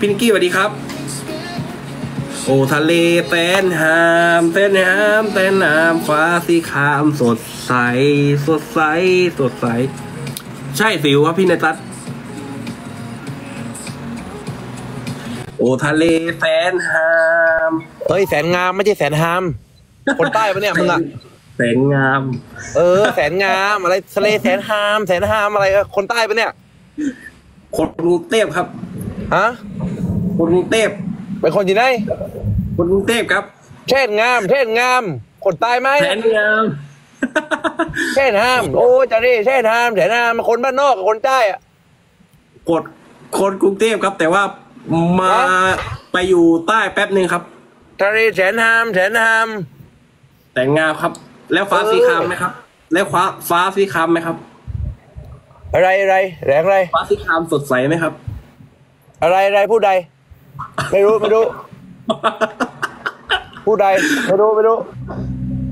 พี่นิกกี้สวัสดีครับ โอ้ทะเลแสนหามแสนหามแสนน้ำฟ้าสีครามสดใส สดใส สดใส ใช่สิวครับพี่นายตัดโอ้ทะเลแสนหามเฮ้ยแสนงามไม่ใช่แสนฮาม คนใต้ปะเนี่ยมึงอะแสนงาม เออ แสนงามอะไรทะเลแสนฮาม แสนฮามอะไรอะคนใต้ปะเนี่ย คนกรุงเทพครับ ฮะคนกรุงเทพเป็นคนที่ไหนคนกรุงเทพครับเช่นงามเช่นงามคนใต้ไหมแสนงามเช่นฮาม โอ้จะนี่เช่นฮามแสนฮามคนบ้านนอกกับคนใต้อะกดคนกรุงเทพครับ แต่ว่ามาฮะไปอยู่ใต้แป๊บหนึ่งครับทะเลแสนฮามแสนฮามแต่งงามครับ แล้วฟ้าเออสีครามไหมครับ แล้วฟ้าฟ้าสีครามไหมครับ อะไรอะไรแรงอะไรฟ้าสีครามสดใสไหมครับ อะไรอะไรผู้ใด ไม่รู้ไม่รู้ ผู้ใดไม่รู้ไม่รู้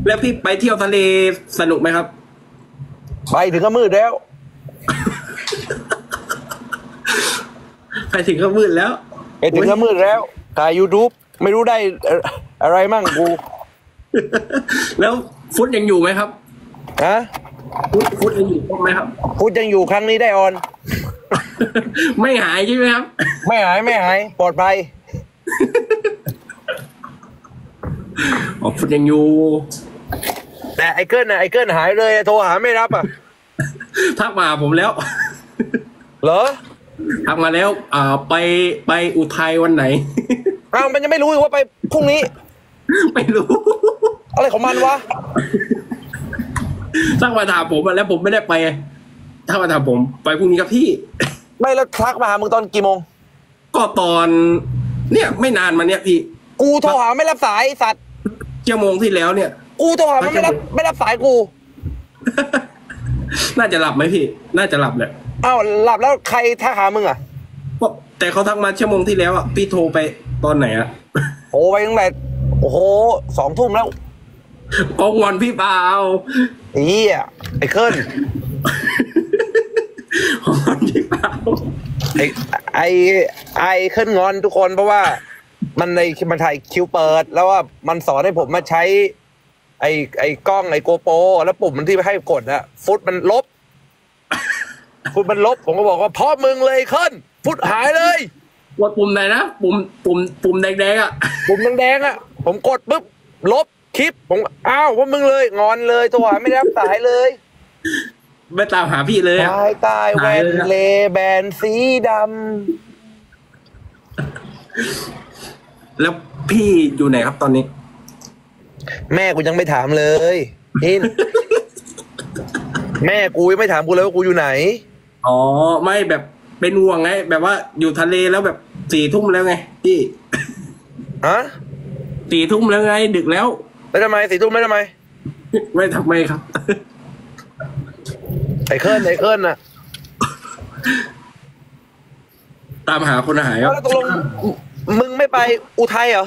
แล้วพี่ไปเที่ยวทะเลสนุกไหมครับ ไปถึงก็มืดแล้ว ไปถึงก็มืดแล้วไปถึงก็มืดแล้วถ่าย YouTube ไม่รู้ได้เอ่ออะไรมั่งกู แล้วฟุตยังอยู่ไหมครับฮะฟุตฟุตยังอยู่ครบไหมครับพูดยังอยู่ครั้งนี้ได้ออน ไม่หายใช่ไหมครับ ไม่หายไม่หาย ปลอดภัยอ๋อฟุตยังอยู่ แต่ไอเกิลน่ะไอเกิลหายเลยโทรหาไม่รับอะทักมาหาผมแล้ว เหรอทักมาแล้วอ่าไปไปอุทัยวันไหนอ้าวมันยังไม่รู้อีกว่าไปพรุ่งนี้ ไม่รู้ อะไรของมันวะทักมาถามผมอะแล้วผมไม่ได้ไป ทักมาถามผมไปพรุ่งนี้ครับพี่ ไม่แล้วทักมาหามึงตอนกี่โมง ก็ตอน เนี่ยไม่นานมาเนี่ยพี่ กูโทรหาไม่รับสายไอ้สัตว์ชั่วโมงที่แล้วเนี่ย กูโทรหามันไม่รับไม่รับสายกูน่าจะหลับไหมพี่ น่าจะหลับแหละอ้าวหลับแล้วใครทักหามึงอะเพราะแต่เขาทักมาชั่วโมงที่แล้วอะพี่โทรไปตอนไหนอะโอ้ไปตั้งแต่โอ้โหสองทุ่มแล้วก็งอนพี่เปล่าไอ้เหี้ยไอ้เคิลง อนพี่เปล่าไอ้ไอ้ไอ้เคิลงอนทุกคนเพราะว่า มันในมันถ่ายคิวเปิด แล้วว่ามันสอนให้ผมมาใช้ ไอ้ไอ้กล้องไอ้โกโปรแล้วปุ่มมันที่ให้กดอะฟุตมันลบ ฟุตมันลบ ผมก็บอกว่าเพราะมึงเลยเคิลฟุตหายเลยกดปุ่มไหนนะปุ่มปุ่มปุ่มแดงๆอะปุ่มแดงๆอะผมกดปุ๊บลบคลิปผมอ้าวว่ามึงเลย งอนเลยตัวไม่ได้รับสายเลย ไม่ตามหาพี่เลยอะตายตายแวนเลแบนสีดแล้วพี่อยู่ไหนครับตอนนี้ำแม่กูยังไม่ถามเลยอินแม่กูยังไม่ถามกูเลยว่ากูอยู่ไหน อ๋อ ไม่แบบเป็นห่วงไง แบบว่าอยู่ทะเลแล้วแบบสี่ทุ่มแล้วไงพี่ฮะสี่ทุ่มแล้วไง ดึกแล้ว แล้วทำไมสี่ทุ่มไม่ทำไม ไม่ทำไมครับ ไอ้เคิลไอ้เคิลน่ะตามหาคนหายครับ แล้วตกลงมึงไม่ไปอุทัยเหรอ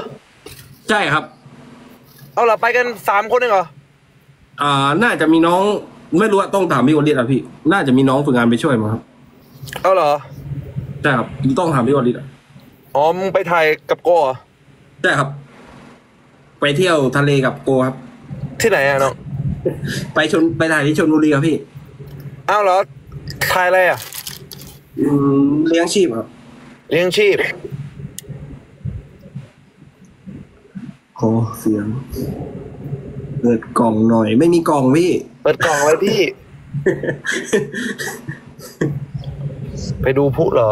ใช่ครับ เอาเหรอไปกันสามคนเองเหรอ อ่า น่าจะมีน้อง ไม่รู้ว่าต้องถามพี่วลิตอะพี่ น่าจะมีน้องฝึกงานไปช่วยมั้งครับเอาเหรอ ใช่ครับ ต้องถามพี่วลิตอะอ๋อมึงไปถ่ายกับโกเหรอ ใช่ครับ ไปเที่ยวทะเลกับโกครับ ที่ไหนอะน้อง ไปชนไปถ่ายที่ชนบุรีครับพี่เอาเหรอถ่ายอะไรอะอืมเลี้ยงชีพครับเลี้ยงชีพโอ้เสียง เปิดกล่องหน่อย ไม่มีกล่องพี่ เปิดกล่องเลยพี่ ไปดูพุเหรอ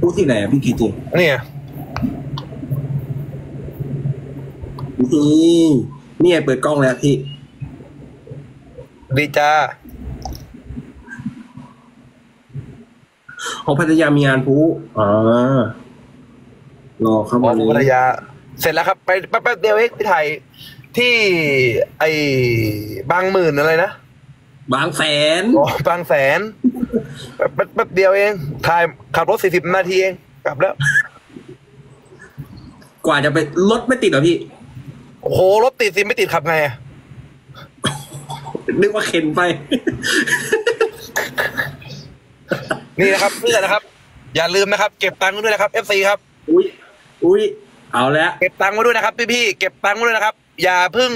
พูดที่ไหนอะพี่เคจีเนี่ยนี่เนี่ยเปิดกล้องแล้วพี่ ดีจ้าของพัทยามีงานพูอ่ารอครับอ๋อวันนี้ภรรยา เสร็จแล้วครับ ไปแป๊บๆเดียวเองไปถ่ายที่ไอ้บางหมื่นอะไรนะ บางแสนอ๋อบางแสนแป๊บแป๊บแป๊บเดียวเอง ถ่ายขับรถสี่สิบนาทีเอง กลับแล้ว กว่าจะไปรถไม่ติดเหรอพี่ โอ้โห รถติดสิไม่ติดขับไงอะ นึกว่าเข็นไป นี่นะครับเสื้อนะครับ อย่าลืมนะครับ เก็บตังค์ไว้ด้วยนะครับ FC ครับ อุ้ยอุ้ยเอาแล้วเก็บตังค์ไว้ด้วยนะครับ พี่ๆเก็บตังค์ไว้ด้วยนะครับ อย่าเพิ่ง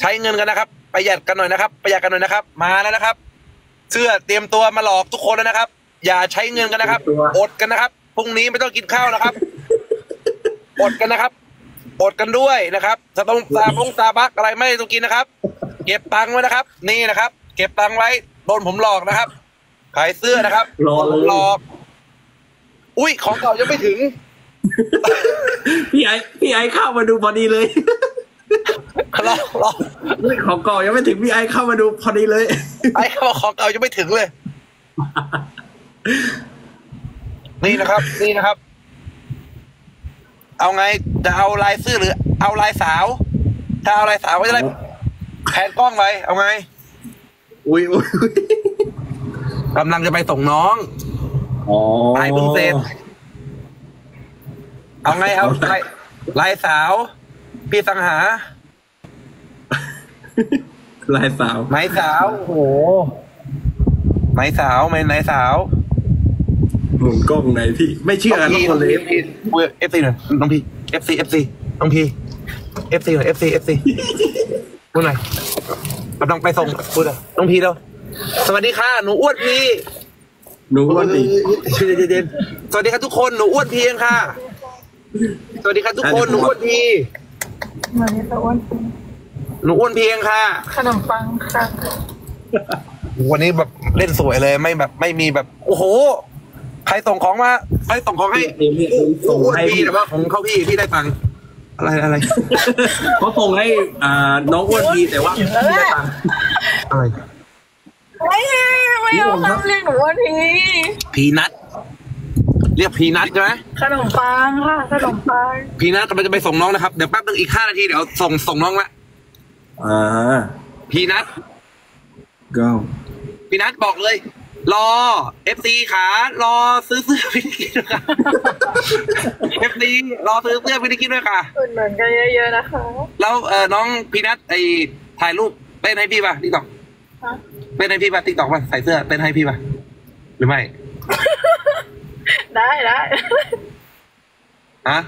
ใช้เงินกันนะครับ ประหยัดกันหน่อยนะครับ ประหยัดกันหน่อยนะครับ มาแล้วนะครับ เสื้อเตรียมตัวมาหลอกทุกคนแล้วนะครับ อย่าใช้เงินกันนะครับอดกันนะครับพรุ่งนี้ไม่ต้องกินข้าวนะครับอดกันนะครับอดกันด้วยนะครับสตงซาบงซาบักอะไรไม่ต้องกินนะครับ เก็บตังค์ไว้นะครับ นี่นะครับ เก็บตังค์ไว้โดนผมหลอกนะครับ ขายเสื้อนะครับรอเลยผมหลอก อุ้ยของเก่ายังไม่ถึง พี่ไอพี่ไอเข้ามาดูพอดีเลยรอรออุ้ยของเก่ายังไม่ถึงพี่ไอเข้ามาดูพอดีเลย ไอ้เขาบอกของเก่ายังไม่ถึงเลย นี่นะครับ นี่นะครับ เอาไงจะเอาลายเสื้อหรือ เอาลายสาว ถ้าเอาลายสาวก็จะได้ แผนกล้องไว้เอาไง อุ้ยอุ้ยอุ้ยกำลังจะไปส่งน้องอ๋อไปเพิ่งเสร็จเอาไงเอาลายลายสาว พี่สังหา ลายสาว ไม้สาว โอ้โห ไม้สาว ไม้ไหนสาวหมุนกล้องไหนพี่ ไม่เชื่อกันทุกคนเลยเอฟซีหน่อยน้องพี่เอฟซีเอฟซีน้องพี่เอฟซีหน่อยเอฟซีเอฟซี พูดหน่อยกำลังไปส่งพูดหน่อยน้องพี่เราสวัสดีค่ะ หนูอ้วนพี่หนูว่าดีเย็นๆสวัสดีครับทุกคน หนูอ้วนพี่เองค่ะ สวัสดีครับทุกคน หนูอ้วนพี่เหมือนตะวันหนูอ้วนพี่เองค่ะ ขนมปังค่ะ วันนี้แบบเล่นสวยเลยไม่แบบไม่มีแบบ โอ้โห ใครส่งของมาใครส่งของให้เอ็มเอ็มส่งอ้วนให้พี่แต่ว่าของเขาพี่พี่ได้ตังค์ อะไรอะไรเขาส่งให้อ่าน้องอ้วนพีแต่ว่าพี่ได้ตังค์อะไรไม่ไม่เอาคำเรียกหนูว่าทีพีนัทเรียกพีนัทใช่ไหมขนมปังค่ะขนมปังพีนัทกำลังจะไปส่งน้องนะครับเดี๋ยวแป๊บนึงอีกห้านาทีเดี๋ยวส่งส่งน้องละอ่าพีนัทก็พีนัทบอกเลย รอ FC ขารอซื้อเสื้อพี่นิกกี้ด้วยค่ะ FC รอซื้อเสื้อพี่นิกกี้ด้วยค่ะอุดหนุนกันเยอะๆนะคะ แล้วเออน้องพีนัทไอถ่ายรูปเต้นให้พี่ป่ะ TikTok ฮะเต้นให้พี่ป่ะ TikTok ป่ะใส่เสื้อเต้นให้พี่ป่ะหรือไม่ ได้ได้ฮะ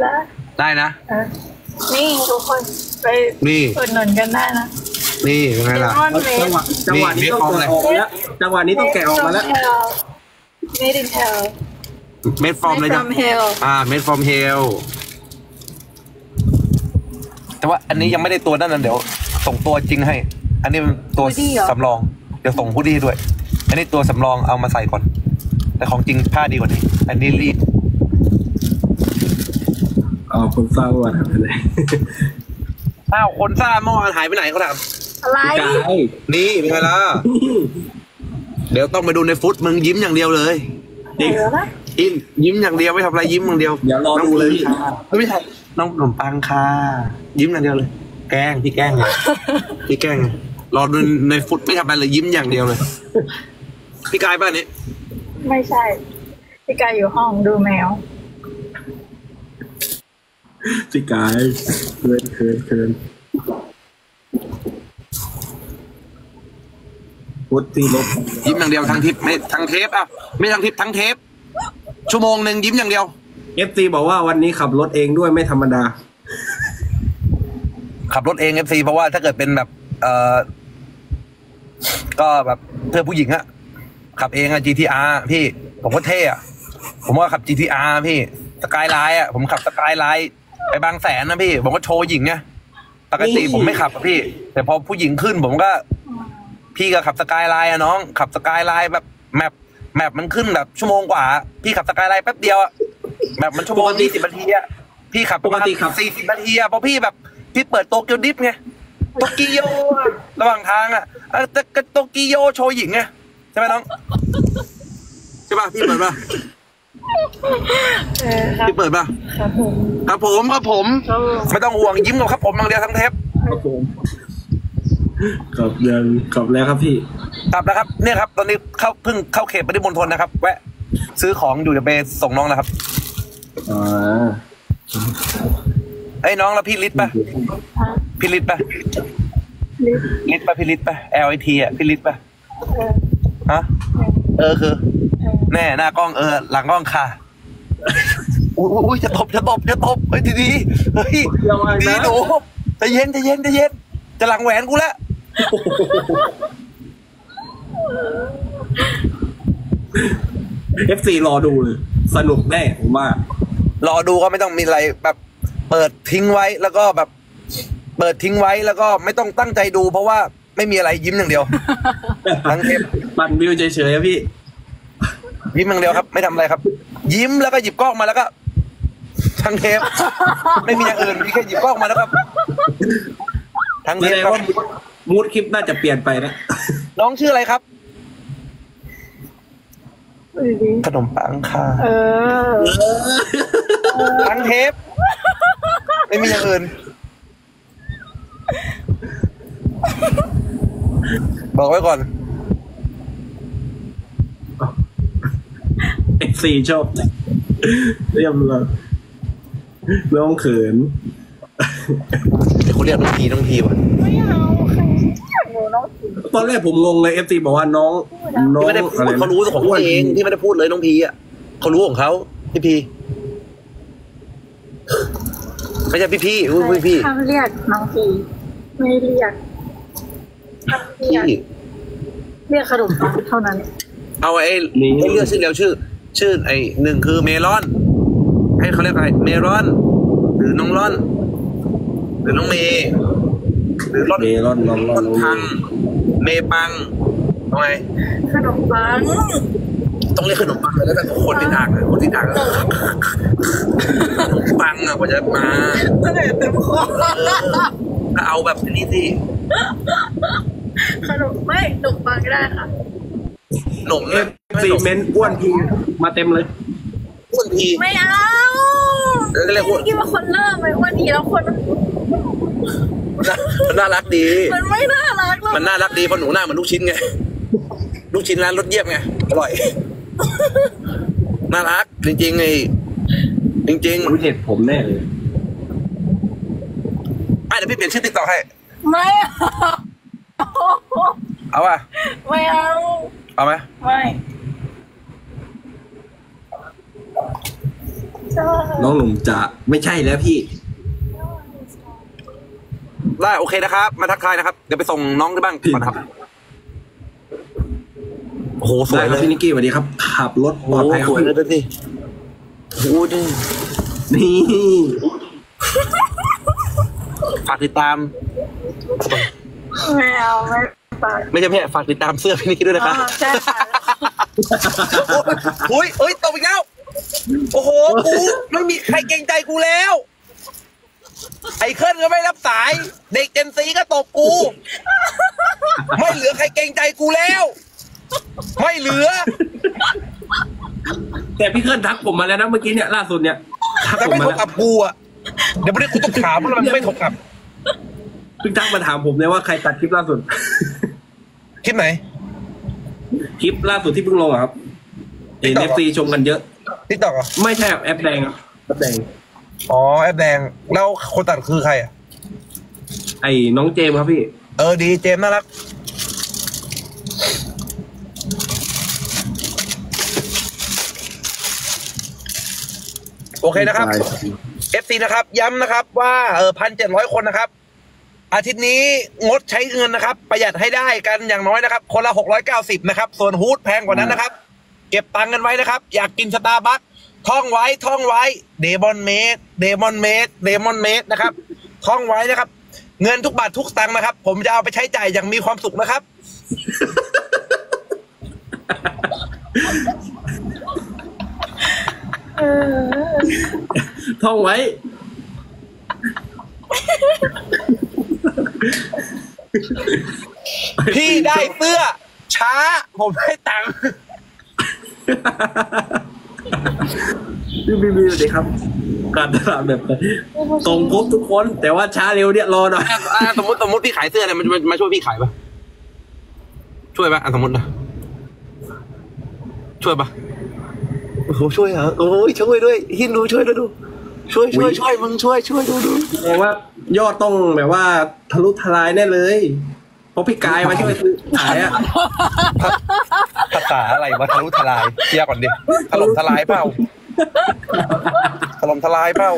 ได้ได้นะเออนี่ทุกคนไปนี่อุดหนุนกันได้นะ นี่เป็นไงเลล่ะมอนเมจังหวะจังหวะนี้ต้องแกะออกมาแล้วจังหวะนี้ต้องแกะออกมาแล้ว Made in hell เม็ดฟอร์มเลย Made จ้ะ from hell อ่า เม็ดฟอร์มเฮล แต่ว่าอันนี้ยังไม่ได้ตัวนั่นนะเดี๋ยวส่งตัวจริงให้ อันนี้เป็นตัว Hoodie เหรอ สำรอง เดี๋ยวส่งผู้ดีด้วย อันนี้ตัวสำรองเอามาใส่ก่อน แต่ของจริงผ้าดีกว่านี้ อันนี้รีดเอาคนเศร้าอะทำไปเลยอ้าวคนซ่าเมื่อวานหายไปไหนเขาถาม อะไรกายนี่เป็นไงล่ะ เดี๋ยวต้องไปดูในฟุตมึงยิ้มอย่างเดียวเลยจริงเดี๋ยวนะยิ้มยิ้มอย่างเดียวไม่ทำอะไรยิ้มอย่างเดียวเดี๋ยวรอดูเลยพี่เฮ้ยไม่ใช่น้องขนมปังค่ะยิ้มอย่างเดียวเลย แกล้งพี่แกล้งไงพี่แกล้งไงรอดูในฟุตไม่ทำอะไรเลยยิ้มอย่างเดียวเลย พี่กายป่ะอันนี้ ไม่ใช่ พี่กายอยู่ห้องดูแมวพี่กายเคินเคินเคิน พุทธีลบยิ้มอย่างเดียวทั้งทิปไม่ทั้งเทปอะไม่ทั้งทิปทั้งเทป ชั่วโมงหนึ่งยิ้มอย่างเดียว FC บอกว่าวันนี้ขับรถเองด้วยไม่ธรรมดา ขับรถเอง FC เพราะว่าถ้าเกิดเป็นแบบ เออก็แบบเพื่อผู้หญิงอะขับเองอะ GTR พี่ ผมก็เท่อะผมว่าขับ GTR พี่ Skyline อะผมขับ Skyline ไปบางแสนนะพี่ ผมก็โชว์หญิงไงปกตินี่ผมไม่ขับอะพี่ แต่พอผู้หญิงขึ้นผมก็ พี่ก็ขับ Skyline อะน้อง ขับ Skyline แบบ map map มันขึ้นแบบชั่วโมงกว่า พี่ขับ Skyline แป๊บเดียวอะแบบมันชั่วโมงยี่สิบนาทีอะพี่ขับปกติขับ สี่สิบนาทีอะเพราะพี่แบบพี่เปิด Tokyo Drift ไงโตเกียวอะระหว่างทางอะเออแต่ก็โตเกียวโชว์หญิงไงใช่ไหมน้องใช่ป่ะพี่เปิดป่ะเออครับพี่เปิดป่ะครับผมครับผมครับผม ครับผมไม่ต้องห่วงยิ้มกับครับผมอย่างเดียวทั้งเทป ครับผม ขับยังขับแล้วครับพี่ครับนะครับ เนี่ยครับ ตอนนี้เข้าเพิ่งเข้าเขตปริมณฑลนะครับ แวะ ซื้อของอยู่จะไปส่งน้องนะครับอ่าไอ้ยน้องแล้วพี่ลิศป่ะฮะพี่ลิศป่ะลิฟต์ลิศป่ะพี่ลิศป่ะ L I T อะพี่ลิศป่ะเออฮะเออคือเออแน่หน้ากล้องเออ หลังกล้องค่ะอุ้ยอุ้ยจะตบจะตบจะตบเฮ้ยดีดีๆเฮ้ยระวังดีนะหนูใจะเย็นใจะเย็นใจะเย็นจะหลังแหวนกูแล้ว เอฟซีรอดูเลย สนุกแน่ผมว่ารอดูก็ไม่ต้องมีอะไรแบบเปิดทิ้งไว้แล้วก็แบบ เปิดทิ้งไว้แล้วก็ไม่ต้องตั้งใจดู เพราะว่าไม่มีอะไรยิ้มอย่างเดียวทั้งเทปปั่นวิวเฉยๆอะพี่ ยิ้มอย่างเดียวครับ ไม่ทำอะไรครับ ยิ้มแล้วก็หยิบกล้องมาแล้วก็ทั้งเทปไม่มีอย่างอื่นมีแค่หยิบกล้องมาแล้วครับทั้งแสเทปดงครับว่า มูดคลิปน่าจะเปลี่ยนไปนะ น้องชื่ออะไรครับ ดูดิขนมปังค่ะเออ ทั้งเทป ไม่มีอย่างอื่น บอกไว้ก่อน FC ชอบ เรียบร้อยน้องเขิน เดี๋ยวเขาเรียกน้องพีน้องพีว่ะ ไม่เอา ตอนแรกผมงงเลย FC บอกว่าน้องน้องที่ไม่ได้พูดอะไรนะเขารู้ของเขาเองที่ไม่ได้พูดเลยน้องพีอะเขารู้ของเขาพี่พีไม่ใช่พี่พี่อุ้ยพี่พี่ห้ามเรียกน้องสีไม่เรียกห้ามเรียกพี่เรียกขนมปังเท่านั้น เอาไอ้ไอ้เลือกชื่อเดียวชื่อ ชื่อไอ้หนึ่งคือเมลอน ให้เขาเรียกอะไรเมลอน หรือน้องร่อน หรือน้องเมย์ห รือร่อนเมลอนน้องร่ร่อนพังเมปังทำไมขนมปังต้องเรียกขนมปังเลยแล้วแต่คนที่ด่างอะคนที่ด่างอะขนมปังอะกว่าจะมาตั้งแต่เต็มคอเออก็เอาแบบนี้สิขนมไม่ขนมปังก็ได้ค่ะหนมเอเนี่ยฟซีเมนอ้วนทีมาเต็มเลยอ้วนทีไม่เอาแล้วก็เรียกว่าคิดว่าคนเริ่มไปวันนี้แล้วคน มันน่ารักดี มันไม่น่ารักหรอกมันน่ารักดีเพราะหนูหน้าเหมือนลูกชิ้นไง ลูกชิ้นร้านรสเยี่ยมไง อร่อย น่ารัก จริงๆไงจริงรู้เห็ดผมแน่เลยๆอะเดี๋ยวพี่เปลี่ยนชื่อติ๊กต็อกให้ ไม่เอาเอาป่ะไม่เอา เอาไหมไม่ใช่น้องหนุ่มจะไม่ใช่แล้วพี่ ได้โอเคนะครับ มาทักทายนะครับ เดี๋ยวไปส่งน้องที่บ้านก่อนนะครับโอ้โหสวได้ยคเลรับยพี่นิกกี้สวัสดีครับ ขับรถปโอ้ลอดโหภัยคสรับวยเลยดูสิโอ้โหดูนี่ ฝากติดตาม ไม่เอาไม่ไปไม่ใช่แม่ฝากติดตามเสื้อพี่นิกกี้ด้วยนะครับอ๋อใช่ค่ะโอ้ยเอ้ยตบอีกแล้วโอ้โหกูไม่มีใครเกรงใจกูแล้ว ไอ้เคลื่อนก็ไม่รับสาย เด็กเจนซีก็ตบกู ไม่เหลือใครเกรงใจกูแล้ว ไม่เหลือ แต่พี่เคลื่อนทักผมมาแล้วนะเมื่อกี้เนี่ยล่าสุดเนี่ยทักแต่ผมไม่มาโทรแล้วกลับกูอะเดี๋ยวไม่ได้กูต้องถามว่ามันไม่โทรกลับเพิ่งทักมาถามผมเลยว่าใครตัดคลิปล่าสุด คลิปไหน คลิปล่าสุดที่เพิ่งลงอะครับเอ็น TikTok เอฟซีชมกันเยอะ TikTok อะไม่ใช่ครับแอปแดงอะแอปแดง อ๋อแอปแดงแล้วคนตัดคือใครอะไอ้น้องเจมส์ครับพี่ เออดีเจมส์น่ารัก โอเคนะครับ FC นะครับ ย้ำนะครับว่าเออพันเจ็ดร้อยคนนะครับ อาทิตย์นี้งดใช้เงินนะครับ ประหยัดให้ได้กันอย่างน้อยนะครับ คนละหกร้อยเก้าสิบนะครับ ส่วน hood แพงกว่านั้นนะครับ เก็บตังค์กันไว้นะครับ อยากกินสตาร์บัค ท่องไว้ท่องไว้ Demon Made Demon Made Demon Made นะครับ ท่องไว้นะครับ เงินทุกบาททุกสตังค์นะครับ ผมจะเอาไปใช้จ่ายอย่างมีความสุขนะครับเออท่องไว้ พี่ได้เสื้อช้า ผมได้ตังค์ พี่บีบีสวัสดีครับ การตลาดแบบตรงครบทุกคน แต่ว่าช้าเร็วเนี่ยรอหน่อยอะอะสมมติสมมติพี่ขายเสื้อเนี่ยมันมันมาช่วยพี่ขายปะช่วยปะอะสมมตินะช่วยปะโอ้โหช่วยเหรอโอ้ยช่วยด้วยหินดูช่วยด้วยดู ช่วยช่วยช่วยมึงช่วยช่วยดูดูแปลว่า ยอดต้องแบบว่า ทะลุทลายแน่เลย เพราะพี่กายมาช่วยซื้อขายอะภาษาอะไรวะทะลุทลายเคลียร์ก่อนดิถล่มทลายเปล่าถล่มทลายเปล่า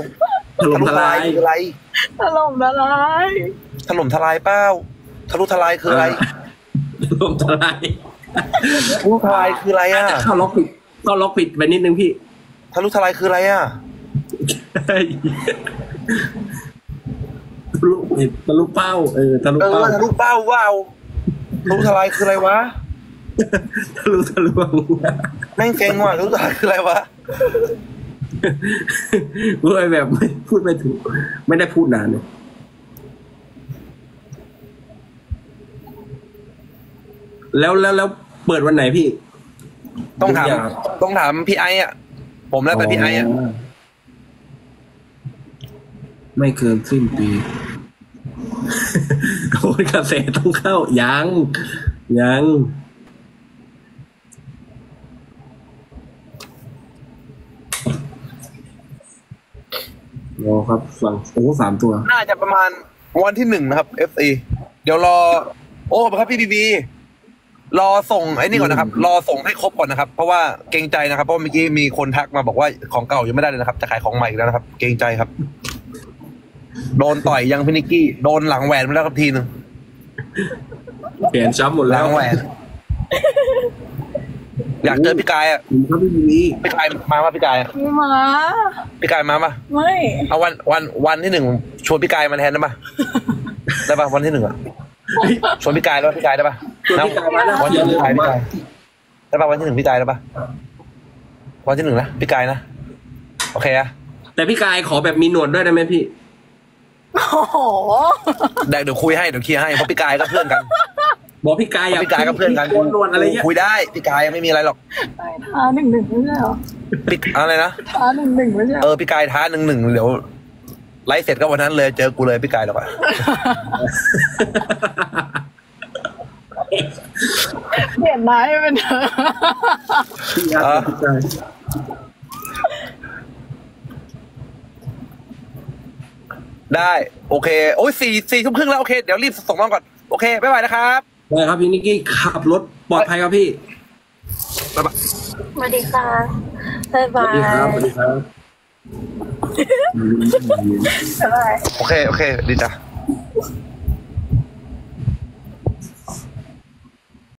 ถล่มทลายคืออะไรถล่มละลายถล่มทลายเปล่าทะลุทลายคืออะไรถล่มทลายทะลุทลายคืออะไรอะเข้าล็อกปิดเข้าล็อกปิดไปนิดนึงพี่ทะลุทลายคืออะไรอะทะ ลุปิดทะลุเป้า เออทะลุเออเป้าทะลุเป้าว้าวทะลุทลายคืออะไรวะทะลุทะลวงแม่งเก่งว่ะทะลุทลายคืออะไรวะพูดไปแบบไม่พูดไม่ถูก ไม่ได้พูดนานเลยแล้วแล้วแล้วเปิดวันไหนพี่ ต้องถามอยากต้องถามพี่ไอ้อะผมแล้วแต่พี่ไอ้อะไม่เกินสิ้นปี โอ้ยกระแสต้องเข้า ยัง ยัง รอครับฟังโอ้สามตัว น่าจะประมาณวันที่หนึ่งนะครับ FC เดี๋ยวรอ โอ้ขอบคุณครับพี่บีบีรอส่งไอ้นี่ก่อนนะครับ รอส่งให้ครบก่อนนะครับ เพราะว่าเกรงใจนะครับ เพราะเมื่อกี้มีคนทักมาบอกว่าของเก่ายังไม่ได้เลยนะครับ จะขายของใหม่อีกแล้วนะครับ เกรงใจครับ โดนต่อยยังพี่นิกกี้ โดนหลังแหวนไปแล้วครับทีหนึ่งเปลี่ยนช้ำหมดหแล้ลัวงแหวน อยากเจอพี่กายอะผมครับพี่บีบีพี่กายมาป่ะพี่กายไม่มาพี่กายมาป่ะไม่เอาวันวันวันที่หนึ่งชวนพี่กายมาแทนได้ป่ะได้ป่ะวันที่หนึ่งอะชวนพี่กายแล้วพี่กายได้ป่ะชวนพี่กายมานะวันที่หนึ่งพี่กายเดี๋พี่ยวกายได้ป่ะวันที่หนึ่งพี่กายได้ป่ะวันที่หนึ่งนะพี่กายนะโอเคอะแต่พี่กายขอแบบมีหนวดด้วยได้ไหมพี่ โอ้โหเดี๋ยวเดี๋ยวคุยให้เดี๋ยวเคลียร์ให้เพราะพี่กายก็เพื่อนกันบอกพี่กายอยากพี่กายก็เพื่อนกันโกนหนวดอะไรเงี้ยคุยได้พี่กายไม่มีอะไรหรอกไปท้าหนึ่งหนึ่งไม่ใช่เหรอพี่อะไรนะท้าหนึ่งหนึ่งไม่ใช่เหรเอออพี่กายท้าหนึ่งหนึ่งเดี๋ยวไลฟ์เสร็จก็วันนั้นเลยเจอกูเลยพี่กายหรอกอะเปลี่ยนนายให้เป็นเธอ พี่ยักษ์กับพี่กาย ได้โอเค โอ้ยสี่สี่ทุ่มครึ่งแล้ว โอเค เดี๋ยวรีบส่งมาก่อน โอเคบ๊ายบายนะครับได้ครับพี่นิกกี้ขับรถปลอดภัยครับพี่บ๊ายบายสวัสดีค่ะบ๊ายสบาวัสยดีครับสวัสดีครับ บ๊ายบาย โอเค โอเค ดีจ้ะ